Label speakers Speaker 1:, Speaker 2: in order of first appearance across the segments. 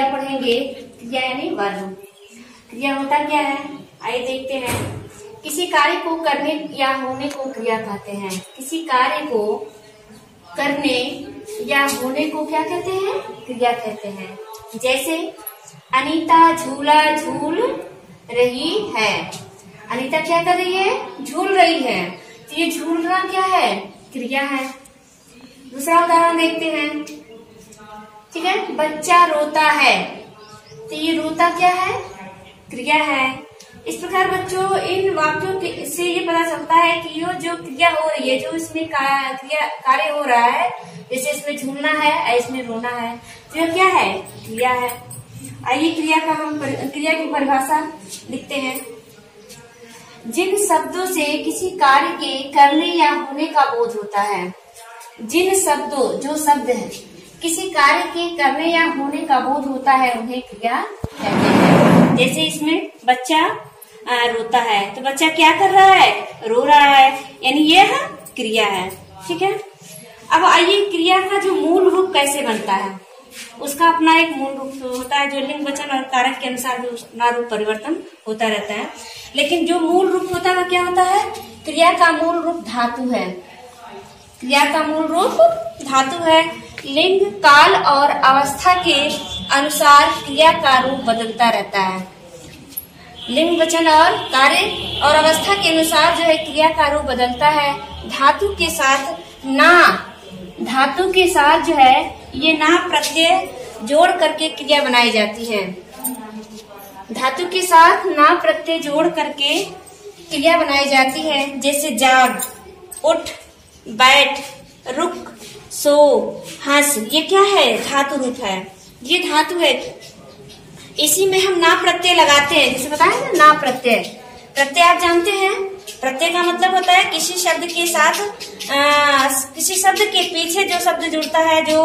Speaker 1: क्रिया पढ़ेंगे, क्रिया यानी वर्ब क्रिया होता क्या है? आइए देखते हैं। किसी कार्य को करने या होने को क्रिया कहते हैं। किसी कार्य को करने या होने को क्या कहते हैं? क्रिया कहते हैं। जैसे, अनीता झूला झूल रही है। अनीता क्या कर रही है? झूल रही है। तो ये झूलना क्या है? क्रिया है। दूसरा उदाहरण देखते हैं। है बच्चा रोता है। तो ये रोता क्या है? क्रिया है। इस प्रकार बच्चों, इन वाक्यों के, से ये पता चलता है कि यो जो क्रिया हो रही है, जो इसमें क्रिया, कार्य हो रहा है, जैसे इसमें झूलना है इसमें रोना है तो यह क्या है? क्रिया है। आइए क्रिया का हम क्रिया की परिभाषा लिखते हैं। जिन शब्दों से किसी कार्य के करने या होने का बोध होता है, जिन शब्दों, जो शब्द है किसी कार्य के करने या होने का बोध होता है, उन्हें क्रिया कहते हैं। जैसे इसमें बच्चा रोता है तो बच्चा क्या कर रहा है? रो रहा है, यानी यह क्रिया है, ठीक है? अब आइए क्रिया का जो मूल रूप कैसे बनता है? उसका अपना एक मूल रूप होता है, जो लिंग वचन और कारक के अनुसार जो ना रूप परिवर्तन होता रहता है। लेकिन जो मूल रूप होता है वह क्या होता है? क्रिया का मूल रूप धातु है। क्रिया का मूल रूप धातु है। लिंग काल और अवस्था के अनुसार क्रिया का रूप बदलता रहता है। लिंग वचन और कार्य और अवस्था के अनुसार जो है क्रिया का रूप बदलता है। धातु के साथ ना, धातु के साथ जो है ये ना प्रत्यय जोड़ करके क्रिया बनाई जाती है। धातु के साथ ना प्रत्यय जोड़ करके क्रिया बनाई जाती है, जैसे जाग, उठ, बैठ, रुक सो हंस ये क्या है? धातु रूप है। ये धातु है। इसी में हम ना प्रत्यय लगाते हैं। जैसे बताए ना ना प्रत्यय। प्रत्यय आप जानते हैं? प्रत्यय का मतलब होता है किसी शब्द के साथ आ, किसी शब्द के पीछे जो शब्द जुड़ता है जो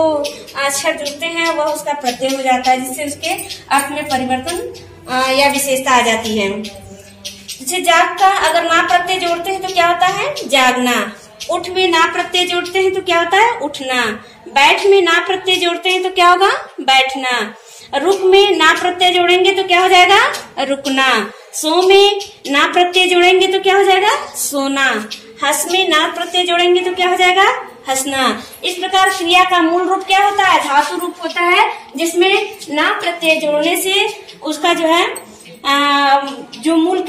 Speaker 1: अक्षर जुड़ते हैं वह उसका प्रत्यय हो जाता है जिससे उसके अर्थ में परिवर्तन आ, या विशेषता आ जाती है। जैसे जाग का अगर ना प्रत्यय जोड़ते हैं तो क्या होता है? जागना। उठ में ना प्रत्यय जोड़ते हैं तो क्या होता है? उठना। बैठ में ना प्रत्यय जोड़ते हैं तो क्या होगा? बैठना। रुक में ना प्रत्यय जोड़ेंगे तो क्या हो जाएगा? रुकना। सो में ना प्रत्यय जोड़ेंगे तो क्या हो जाएगा? सोना। हस में ना प्रत्यय जोड़ेंगे तो क्या हो जाएगा? हंसना। इस प्रकार क्रिया का मूल रूप क्या होता है? धातु रूप होता है, जिसमें ना प्रत्यय जोड़ने से उसका जो है जो मूल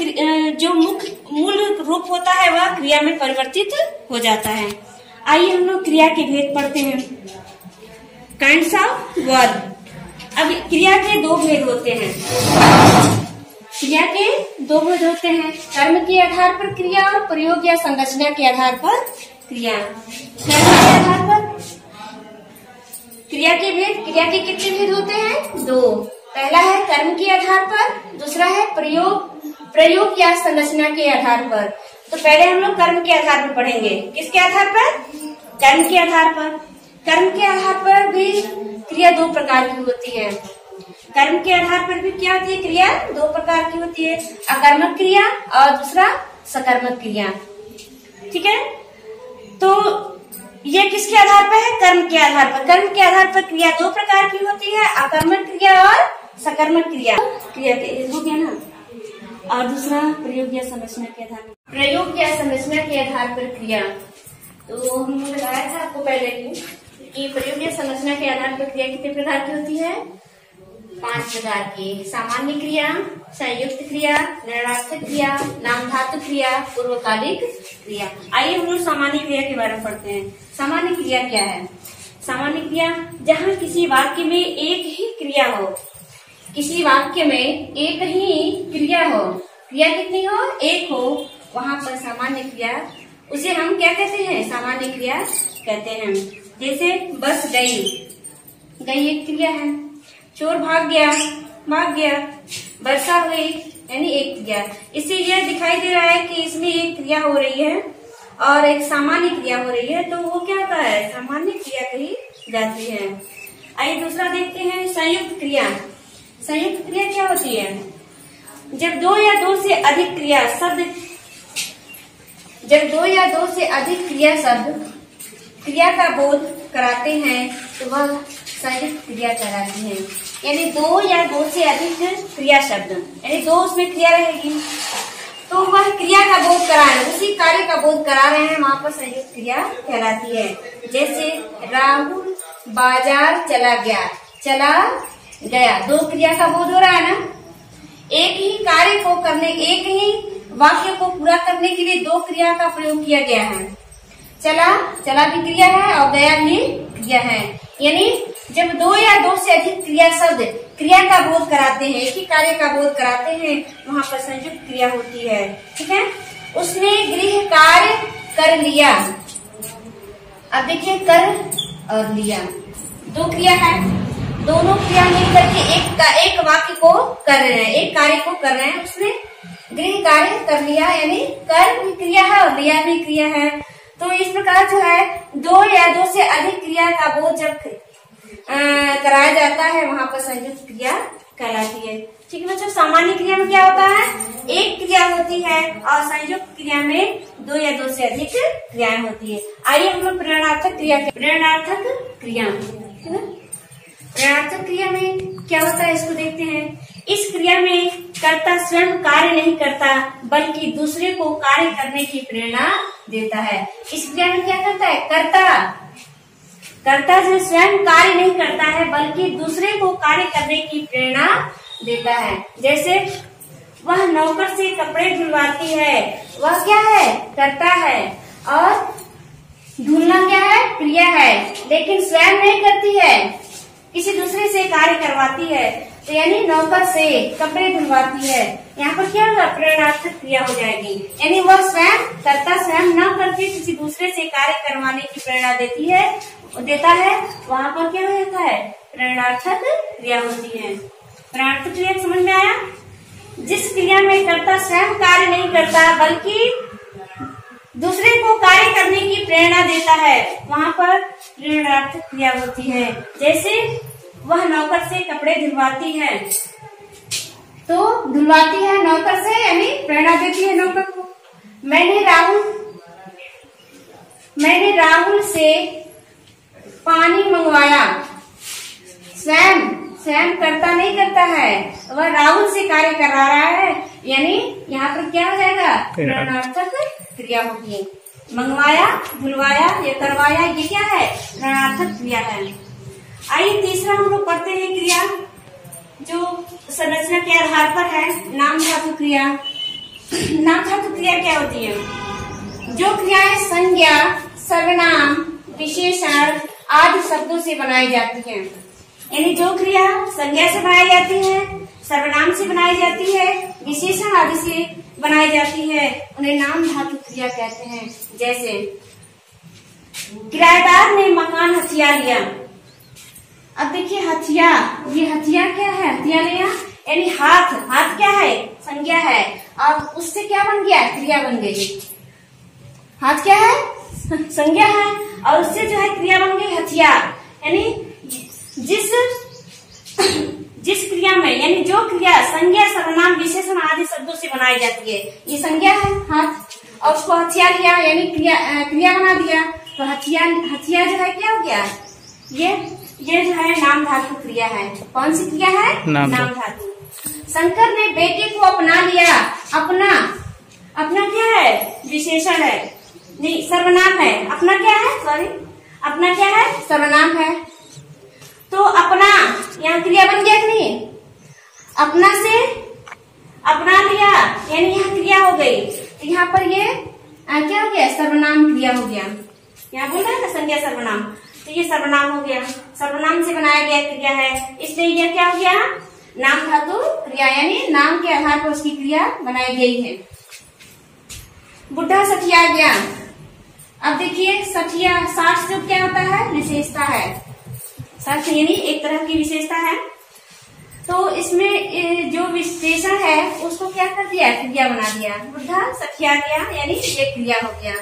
Speaker 1: जो मुख्य मूल रूप होता है, वह क्रिया में परिवर्तित हो जाता है। आइए हम लोग क्रिया के भेद पढ़ते हैं। काइंड ऑफ़ वर्ड अब क्रिया के दो भेद होते हैं। क्रिया के दो भेद होते हैं। कर्म के आधार पर क्रिया और प्रयोग या संरचना के आधार पर क्रिया। कर्म के आधार पर क्रिया के भेद, क्रिया के कितने भेद होते हैं? दो। पहला है कर्म के आधार पर, दूसरा है प्रयोग प्रयोग या संरचना के आधार पर। तो पहले हम लोग कर्म के आधार पर पढ़ेंगे। किसके आधार पर? कर्म के आधार पर। कर्म के आधार पर भी क्रिया दो प्रकार की होती है। कर्म के आधार पर भी क्या होती है क्रिया? दो प्रकार की होती है। अकर्मक क्रिया और दूसरा सकर्मक क्रिया। ठीक है? तो ये किसके आधार पर है? कर्म के आधार पर। कर्म के आधार पर क्रिया दो प्रकार की होती है। अकर्मक क्रिया और सकर्मक क्रिया। क्रिया के हो गया ना। और दूसरा, प्रयोग या संरचना के आधार पर। प्रयोग या संरचना के आधार पर क्रिया। तो हमने बताया था आपको पहले भी कि प्रयोग या संरचना के आधार पर क्रिया कितने प्रकार की होती है। पाँच प्रकार की। सामान्य क्रिया, संयुक्त क्रिया निर्णार्थक क्रिया नाम धातु क्रिया, पूर्वकालिक क्रिया। आइए हम लोग सामान्य क्रिया के बारे में पढ़ते हैं। सामान्य क्रिया क्या है? सामान्य क्रिया, जहाँ किसी वाक्य में एक ही क्रिया हो किसी वाक्य में एक ही क्रिया हो। क्रिया कितनी हो? एक हो। वहाँ पर सामान्य क्रिया, उसे हम क्या कहते हैं? सामान्य क्रिया कहते हैं। जैसे बस गई। गई एक क्रिया है। चोर भाग गया भाग गया। वर्षा हुई, यानी एक क्रिया। इससे यह दिखाई दे रहा है कि इसमें एक क्रिया हो रही है और एक सामान्य क्रिया हो रही है तो वो क्या होता है? सामान्य क्रिया कही जाती है। आइए दूसरा देखते हैं, संयुक्त क्रिया। संयुक्त क्रिया क्या होती है? जब दो या दो से अधिक क्रिया शब्द, जब दो या दो से अधिक क्रिया शब्द क्रिया का बोध कराते हैं तो वह संयुक्त क्रिया कहलाती है। यानी दो या दो से अधिक क्रिया शब्द, यानी दो उसमें क्रिया रहेगी। तो वह क्रिया का बोध करा रहे उसी कार्य का बोध करा रहे हैं, वहाँ पर संयुक्त क्रिया कहलाती है। जैसे राहुल बाज़ार चला गया, चला गया। दो क्रिया का बोध हो रहा है ना? एक ही कार्य को करने, एक ही वाक्य को पूरा करने के लिए दो क्रिया का प्रयोग किया गया है। चला चला भी क्रिया है और गया भी क्रिया है। यानी जब दो या दो से अधिक क्रिया शब्द क्रिया का बोध कराते हैं, एक ही कार्य का बोध कराते हैं, वहाँ पर संयुक्त क्रिया होती है। ठीक है? उसने गृह कार्य कर लिया। अब देखिए, कर और लिया। दो क्रिया है। दोनों क्रिया मिल करके एक का, एक वाक्य को कर रहे हैं, एक कार्य को कर रहे हैं, उसने गृह कार्य कर लिया, यानी कर भी क्रिया है और लिया भी क्रिया है। तो इस प्रकार जो है, दो या दो से अधिक क्रिया का बोध जब कराया जाता है, वहाँ पर संयुक्त क्रिया कहलाती है। ठीक है बच्चों, सामान्य क्रिया में क्या होता है? एक क्रिया होती है और संयुक्त क्रिया में दो या दो से अधिक क्रियाएँ होती है। आइए हम लोग प्रेरणार्थक क्रिया प्रेरणार्थक क्रिया है ना? प्रेरणार्थक क्रिया में क्या होता है इसको देखते हैं। इस क्रिया में कर्ता स्वयं कार्य नहीं करता, बल्कि दूसरे को कार्य करने की प्रेरणा देता है। इस क्रिया में क्या करता है? कर्ता। कर्ता जो स्वयं कार्य नहीं करता है, बल्कि दूसरे को कार्य करने की प्रेरणा देता है। जैसे वह नौकर से कपड़े धुलवाती है, वह क्या है? करता है। और धुलना क्या है? क्रिया है। लेकिन स्वयं नहीं करती है। किसी दूसरे से कार्य करवाती है तो यानी नौकर से कपड़े धुलवाती है। यहाँ पर क्या होगा? प्रेरणात्मक क्रिया हो जाएगी। यानी वह स्वयं, कर्ता स्वयं न करके किसी दूसरे से कार्य करवाने की प्रेरणा देती है, देता है, वहाँ पर क्या रहता है? प्रेरणार्थक क्रिया होती है। प्रेरणार्थक क्रिया समझ में आया? जिस क्रिया में कर्ता स्वयं कार्य नहीं करता, बल्कि दूसरे को कार्य करने की प्रेरणा देता है वहाँ पर प्रेरणार्थक क्रिया होती है। जैसे वह नौकर से कपड़े धुलवाती है तो धुलवाती है नौकर से यानी प्रेरणा देती है नौकर को। मैंने राहुल मैंने राहुल से पानी मंगवाया। स्वयं स्वयं करता नहीं करता है। वह राहुल से कार्य करा रहा है यानी यहाँ पर क्या हो जाएगा? ऋणार्थक क्रिया होती है। मंगवाया धुलवाया या करवाया, ये क्या है? ऋणार्थक क्रिया है आइए तीसरा हम लोग पढ़ते हैं क्रिया, जो संरचना के आधार पर है, नाम धातु क्रिया। नाम धातु क्रिया क्या होती है? जो क्रियाएँ संज्ञा, सर्वनाम, विशेषण आदि शब्दों से बनाई जाती है। यानी जो क्रिया संज्ञा से बनाई जाती है, सर्वनाम से बनाई जाती है, विशेषण आदि से बनाई जाती है। उन्हें नाम धातु क्रिया कहते हैं। जैसे, किराएदार ने मकान हथिया लिया। अब देखिए हथिया ये हथिया क्या है? हथिया लिया? यानी हाथ। हाथ क्या है? संज्ञा है। और उससे क्या बन गया? क्रिया बन गई। हाथ क्या है? संज्ञा है। और उससे जो है क्रिया बन गई हथियार। यानी जिस जिस क्रिया में यानी जो क्रिया संज्ञा सर्वनाम विशेषण आदि शब्दों से बनाई जाती है ये संज्ञा है हाथ और उसको हथियार लिया यानी क्रिया क्रिया बना दिया तो हथियार हथियार जो है क्या हो गया? ये ये जो है नाम धातु क्रिया है। कौन सी क्रिया है? नाम, नाम धातु। शंकर ने बेटे को अपना लिया अपना अपना क्या है? विशेषण है। नहीं सर्वनाम है। अपना क्या है? सॉरी अपना क्या है? सर्वनाम है। तो अपना यहाँ क्रिया बन गया कि नहीं? अपना से अपना लिया यानी यहाँ क्रिया हो गई। तो यहाँ पर ये आ, क्या हो गया? सर्वनाम क्रिया हो गया। यहाँ बोल रहे हैं ना संज्ञा सर्वनाम। तो ये सर्वनाम हो गया। सर्वनाम से बनाया गया क्रिया है। इसलिए यह क्या हो गया? नाम धातु क्रिया यानी नाम के आधार पर उसकी क्रिया बनाई गई है। बुढ़ा सठिया गया। अब देखिए सठिया साठ जो क्या होता है? विशेषता है। साठ यानी एक तरह की विशेषता है। तो इसमें जो विश्लेषण है, उसको क्या कर दिया? क्रिया बना दिया। बुद्धा सठिया गया, यानी ये क्रिया हो गया।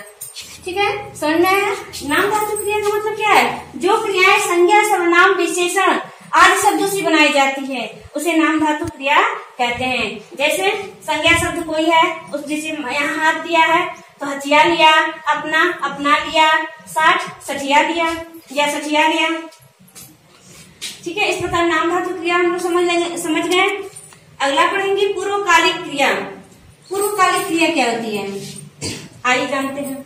Speaker 1: ठीक है? समझ आया नाम धातु क्रिया का मतलब क्या है? जो क्रियाएँ संज्ञा, सर्वनाम, विशेषण आदि शब्दों से बनाई जाती है। उसे नाम धातु क्रिया कहते हैं। जैसे संज्ञा शब्द कोई है, उस जिसे यहाँ हाथ दिया है तो हथिया लिया, अपना अपना लिया, साठ, सठिया लिया या सठिया लिया
Speaker 2: ठीक है, इस प्रकार नाम धातु क्रिया हम लोग समझ समझ गए? अगला पढ़ेंगे पूर्वकालिक क्रिया। पूर्वकालिक क्रिया क्या होती है? आइए जानते हैं।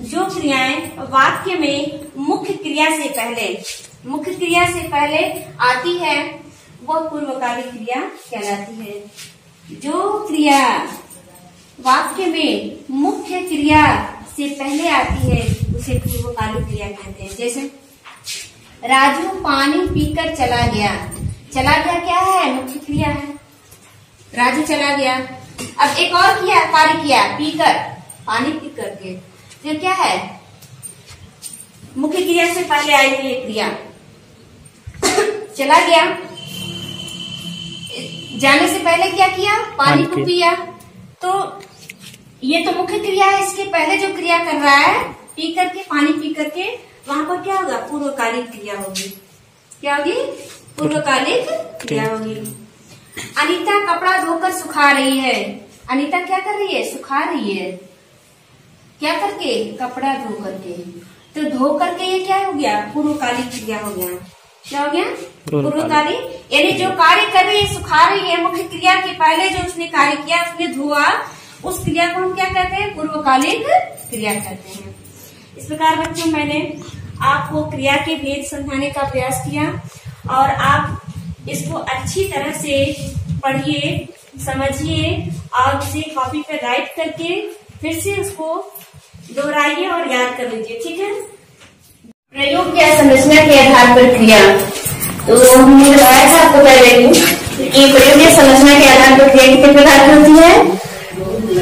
Speaker 2: जो क्रियाएँ वाक्य में मुख्य क्रिया से पहले, मुख्य क्रिया से पहले आती है, वह पूर्वकालिक क्रिया कहलाती है। जो क्रिया वाक्य में मुख्य क्रिया से पहले आती है, उसे पूर्वकालिक क्रिया कहते हैं। जैसे राजू पानी पीकर चला गया। चला गया क्या है? मुख्य क्रिया है। राजू चला गया। अब एक और किया कार्य किया पीकर। पानी पी करके फिर क्या है? मुख्य क्रिया से पहले आई हुई क्रिया। चला गया। जाने से पहले क्या किया? पानी को पिया। तो ये तो मुख्य क्रिया है इसके पहले जो क्रिया कर रहा है पी करके पानी पी करके वहाँ पर क्या होगा पूर्वकालिक क्रिया होगी क्या होगी पूर्वकालिक क्रिया होगी अनिता कपड़ा धोकर सुखा रही है। अनिता क्या कर रही है? सुखा रही है। क्या करके? कपड़ा धो करके तो धो करके ये क्या हो गया? पूर्वकालिक क्रिया हो गया? क्या हो गया पूर्वकालिक यानी जो कार्य कर रही है सुखा रही है मुख्य क्रिया के पहले जो उसने कार्य किया उसने धोआ उस क्रिया को हम क्या कहते हैं? पूर्वकालिक क्रिया कहते हैं। इस प्रकार बच्चों मैंने आपको क्रिया के भेद समझाने का प्रयास किया और आप इसको अच्छी तरह से पढ़िए, समझिए और उसे कॉपी पे राइट करके फिर से उसको दोहराइए और याद कर लीजिए, ठीक है?
Speaker 1: प्रयोग या संरचना के आधार पर क्रिया? तो हमने बताया था आपको पहले कि प्रयोग या संरचना के आधार पर क्रिया कितने प्रकार की होती है।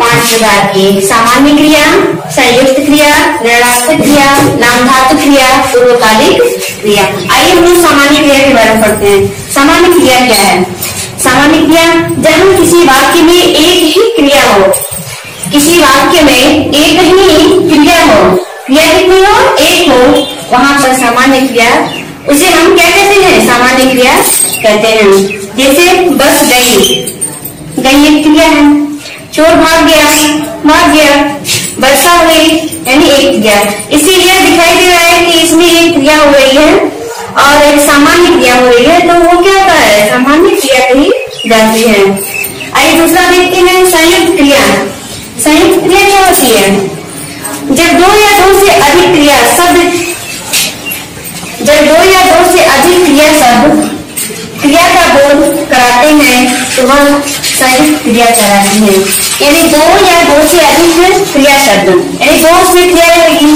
Speaker 1: पाँच प्रकार की सामान्य क्रिया, संयुक्त क्रिया ऋणात्मक क्रिया, नामधातु क्रिया, पूर्वकालिक क्रिया। आइए हम लोग सामान्य क्रिया के बारे में पढ़ते हैं। सामान्य क्रिया क्या है? सामान्य क्रिया, जब हम किसी वाक्य में एक ही क्रिया हो, किसी वाक्य में एक ही क्रिया हो, क्रिया कितनी हो? एक हो। वहाँ पर सामान्य क्रिया, उसे हम क्या कहते हैं? सामान्य क्रिया कहते हैं। जैसे बस गई। गई एक क्रिया है। चोर भाग गया भाग गया वर्षा हुई यानी एक क्रिया। इसीलिए दिखाई दे रहा है कि इसमें एक क्रिया हो रही है और एक सामान्य क्रिया हो रही है तो वो क्या होता है? सामान्य क्रिया कही जाती है। आइए दूसरा देखते हैं, संयुक्त क्रिया। संयुक्त क्रिया क्या होती है? जब दो या दो से अधिक क्रिया शब्द जब दो या दो से अधिक क्रिया शब्द क्रिया का बोध कराते हैं तो वह संयुक्त क्रिया कहलाती है। यानी दो या दो से अधिक क्रिया शब्द यानी दो से क्रिया रहेगी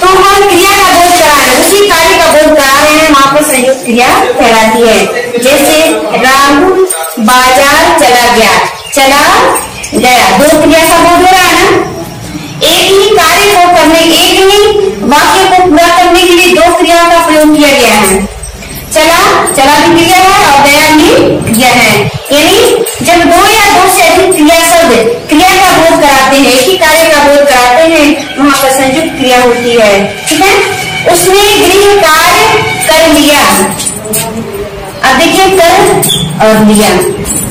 Speaker 1: तो हम क्रिया का बोध करा रहे उसी कार्य का बोध करा रहे हैं वहाँ पर संयुक्त क्रिया कहलाती है। जैसे राहुल बाज़ार चला गया चला गया। दो क्रिया का बोध हो रहा है ना एक ही कार्य को करने, एक ही वाक्य को पूरा करने के लिए दो क्रियाओं का प्रयोग किया गया है भी क्रिया है और गया भी क्रिया है। यानी जब दो या दो से अधिक क्रिया शब्द, क्रिया का बोध कराते हैं, एक ही कार्य का बोध कराते हैं, वहाँ पर संयुक्त क्रिया होती है। ठीक है? उसने गृह कार्य कर लिया। अब देखिए कर और लिया।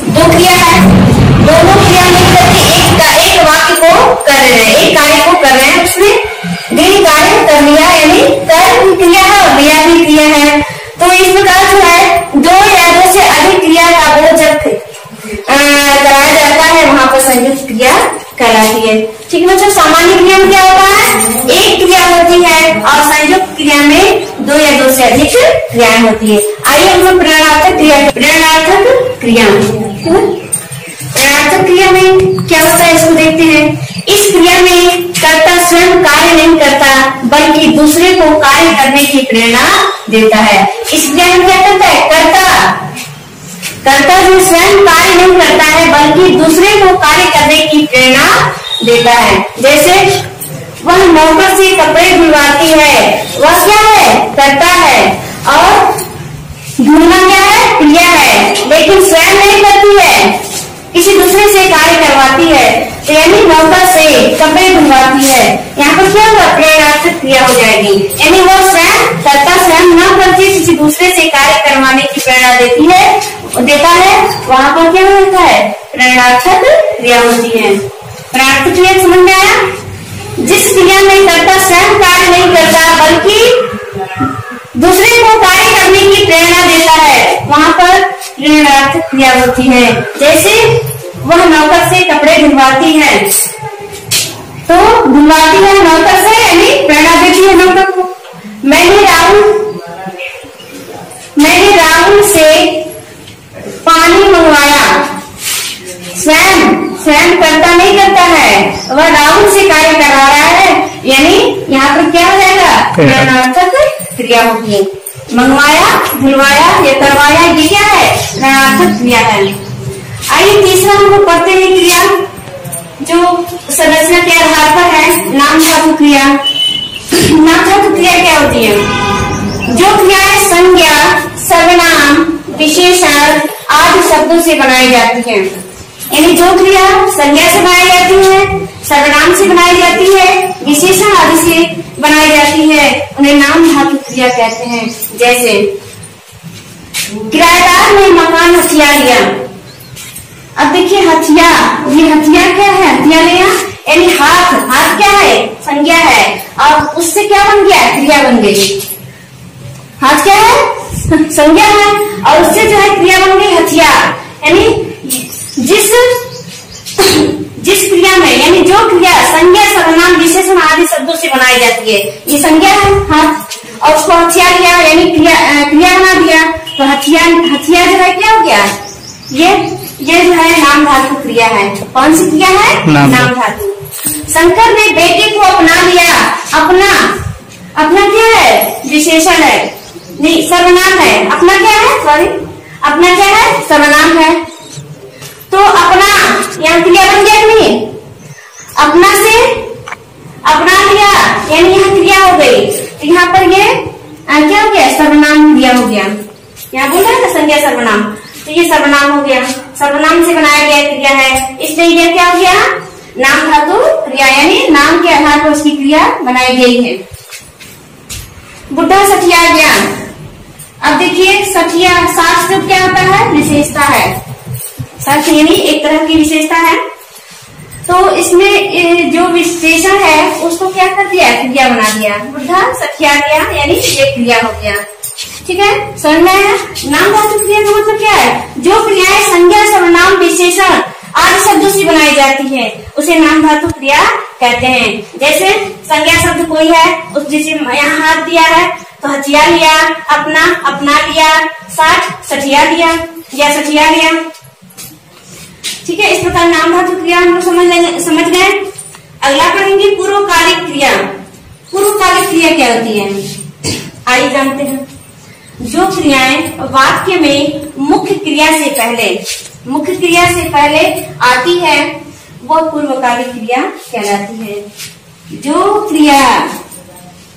Speaker 1: दो क्रिया है। दोनों क्रिया मिल करके एक का, एक वाक्य को कर रहे हैं। एक कार्य को कर रहे हैं। उसने गृह कार्य कर लिया, यानी कर क्रिया है और लिया भी क्रिया है। इस प्रकार है, दो या दो से अधिक क्रिया का जब कराया जाता है, वहाँ पर संयुक्त क्रिया कहलाती है। ठीक है बच्चों, सामान्य क्रिया में क्या होता है? एक क्रिया होती है और संयुक्त क्रिया में दो या दो से अधिक क्रियाएँ होती है। आइए हम लोग प्रेरणार्थक क्रिया प्रेरणार्थक क्रिया ऋणात्मक क्रिया में क्या होता है, इसको देखते हैं। इस क्रिया बल्कि दूसरे को कार्य करने की प्रेरणा देता है। इस क्रिया में क्या करता है कर्ता कर्ता जो स्वयं कार्य नहीं करता है, बल्कि दूसरे को कार्य करने की प्रेरणा देता है। जैसे वह मोटर से कपड़े धुलवाती है, वह क्या है? करता है। और धुलना क्या है? क्रिया है। लेकिन स्वयं नहीं करती है। किसी दूसरे से कार्य करवाती है यानी मौका से कपड़े धुलवाती है। यहाँ पर क्या होगा प्रेरणात्मक क्रिया हो जाएगी। यानी वो स्वयं, कर्ता स्वयं न करके किसी दूसरे से कार्य करवाने की प्रेरणा देती है। देता है, वहाँ पर क्या होता है? प्रेरणार्थक क्रिया होती है। प्रेरणार्थक क्रिया समझ में आया? जिस क्रिया में कर्ता स्वयं कार्य नहीं करता, बल्कि
Speaker 2: दूसरे को कार्य करने की प्रेरणा देता है। वहाँ पर प्रेरणार्थक क्रिया होती है। जैसे वह नौकर से कपड़े धुलवाती है। तो धुलवाती है नौकर से यानी प्रेरणा देती है नौकर को। मैंने राहुल मैंने राहुल से पानी मंगवाया। स्वयं स्वयं करता नहीं करता है। वह राहुल से कार्य करा रहा है। यानी यहाँ पर क्या हो जाएगा? प्रेरणार्थक क्रिया होगी मंगवाया, धुलवाया, या करवाया, ये क्या है? प्रेरणार्थक क्रिया है। आइए तीसरा हम पढ़ते हैं क्रिया। जो संरचना के आधार पर है, नाम धातु क्रिया। नाम धातु क्रिया क्या होती है? जो क्रियाएँ संज्ञा, सर्वनाम, विशेषण आदि शब्दों से बनाई जाती है। यानी जो क्रिया संज्ञा से बनाई जाती है सर्वनाम से बनाई जाती है, विशेषण आदि से बनाई जाती है। उन्हें नाम धातु क्रिया कहते हैं। जैसे, किराएदार ने मकान हथिया लिया। अब देखिए हथिया ये हथिया क्या है? हथिया लिया यानी हाथ हाथ क्या है? संज्ञा है। और उससे क्या बन गया? क्रिया बन गई। हाथ क्या है? संज्ञा है। और उससे जो है क्रिया बन गई हथियार। यानी जिस क्रिया में यानी जो क्रिया संज्ञा सर्वनाम विशेषण आदि शब्दों से बनाई जाती है ये संज्ञा है हाथ और उसको हथियार लिया यानी क्रिया क्रिया बना दिया तो हथियार हथियार जो है क्या हो गया? ये ये जो है नाम धातु क्रिया है। कौन सी क्रिया है?
Speaker 3: नाम
Speaker 2: नाम धातु। शंकर ने बेटे को अपना लिया अपना अपना क्या है? विशेषण है। नहीं सर्वनाम है। अपना क्या है? सॉरी अपना क्या है? सर्वनाम है। तो अपना यहाँ क्रिया बन गया कि नहीं? अपना से अपना लिया यानी यहाँ क्रिया हो गई। तो यहाँ पर ये आ, क्या हो गया? सर्वनाम क्रिया हो गया। यहाँ बोल रहे संज्ञा सर्वनाम। तो ये सर्वनाम हो गया। सर्वनाम से बनाया गया क्रिया है। इसलिए यह क्या हो गया? नाम धातु क्रिया यानी नाम के आधार पर उसकी क्रिया बनाई गई है। बुढ़ा सठिया ज्ञान। अब देखिए सठिया साठ क्या होता है? विशेषता है। साठ यानी एक तरह की विशेषता है। तो इसमें जो विश्लेषण है, उसको क्या कर दिया? क्रिया बना दिया। बुढ़ा सठिया गया, यानी ये क्रिया हो गया। ठीक है? समझ में नाम धातु क्रिया का मतलब क्या है? जो क्रियाएँ संज्ञा, सर्वनाम, विशेषण आदि शब्दों से बनाई जाती है, उसे नाम धातु क्रिया कहते हैं। जैसे, संज्ञा शब्द कोई है, उस जैसे यहाँ हाथ दिया है तो हथिया लिया, अपना अपना लिया, साठ, सठिया लिया, या सठिया लिया। ठीक है, इस प्रकार नाम धातु क्रिया हम लोग समझ समझ गए? अगला पढ़ेंगे पूर्वकालिक क्रिया। पूर्वकालिक क्रिया क्या होती है? आइए जानते हैं। जो क्रियाएँ वाक्य में मुख्य क्रिया से पहले, मुख्य क्रिया से पहले आती है, वह पूर्वकालिक क्रिया कहलाती है। जो क्रिया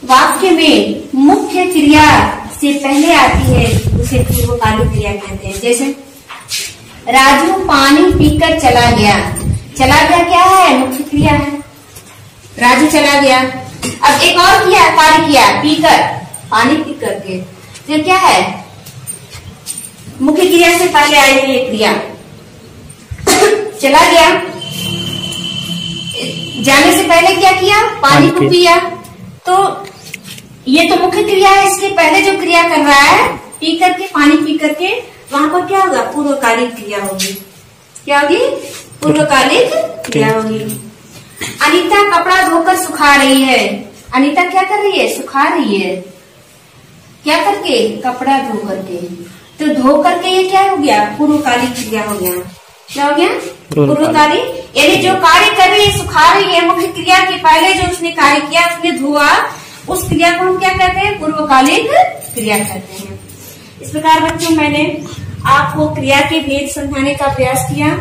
Speaker 2: वाक्य में मुख्य क्रिया से पहले आती है, उसे पूर्वकालिक क्रिया कहते हैं। जैसे राजू पानी पीकर चला गया। चला गया क्या है? मुख्य क्रिया है। राजू चला गया। अब एक और किया कार्य किया पीकर। पानी पी करके फिर क्या है? मुख्य क्रिया से पहले आई है ये क्रिया। चला गया। जाने से पहले क्या किया? पानी को पिया। तो ये तो मुख्य क्रिया है इसके पहले जो क्रिया कर रहा है पी करके पानी पी करके वहाँ पर क्या होगा? पूर्वकालिक क्रिया होगी। क्या होगी? पूर्वकालिक क्रिया होगी। अनिता कपड़ा धोकर सुखा रही है। अनिता क्या कर रही है? सुखा रही है। क्या करके? कपड़ा धो करके। तो धो करके ये क्या हो गया? पूर्वकालिक क्रिया हो गया। क्या हो गया? पूर्वकालिक। यानी जो कार्य कर रही है सुखा रही है मुख्य क्रिया के पहले जो उसने कार्य किया उसने धोआ उस क्रिया को हम क्या कहते हैं? पूर्वकालिक क्रिया कहते हैं। इस प्रकार बच्चों, मैंने आपको क्रिया के भेद समझाने का प्रयास किया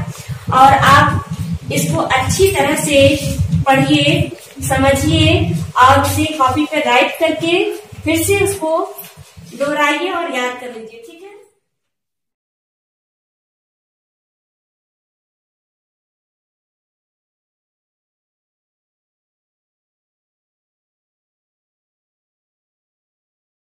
Speaker 2: और आप इसको अच्छी तरह से पढ़िए, समझिए और उसे कॉपी पे राइट करके फिर से उसको दोहराइए और याद कर लीजिए